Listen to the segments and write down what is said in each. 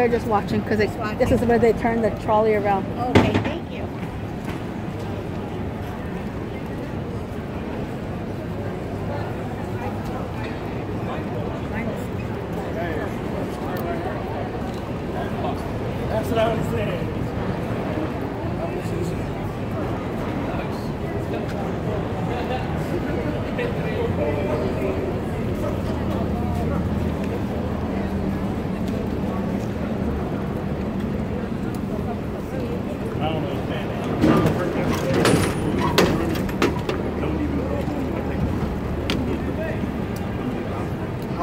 they're just watching because this is where they turn the trolley around. Okay, thank you. That's what I was saying. I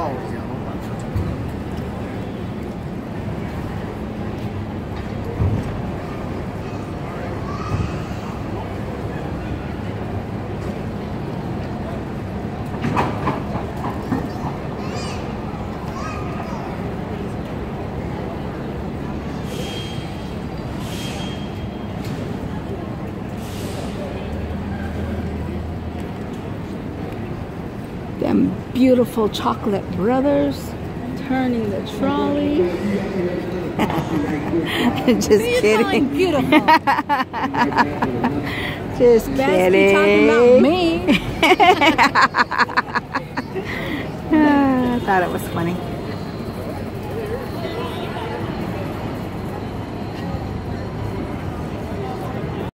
Oh, Them beautiful chocolate brothers turning the trolley. just kidding. beautiful. Just kidding. talking about me. Ah, I thought it was funny.